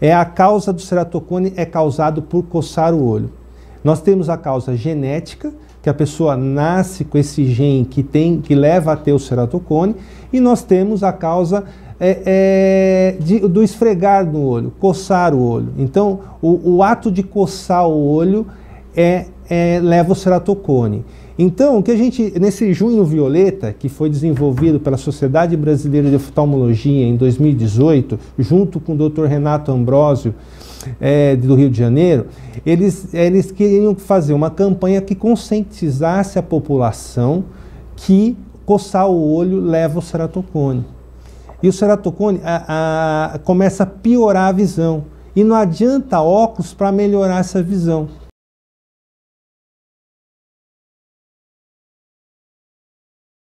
é a causa do ceratocone é causado por coçar o olho. Nós temos a causa genética, que a pessoa nasce com esse gene que tem que leva a ter o ceratocone, e nós temos a causa é, é, de, do esfregar no olho, coçar o olho. Então, o, o ato de coçar o olho é, é, leva o ceratocone. Então, o que a gente, nesse junho violeta, que foi desenvolvido pela Sociedade Brasileira de Oftalmologia em 2018, junto com o Dr. Renato Ambrosio, é, do Rio de Janeiro, eles, eles queriam fazer uma campanha que conscientizasse a população que coçar o olho leva o ceratocone. E o ceratocone a, a, começa a piorar a visão. E não adianta óculos para melhorar essa visão.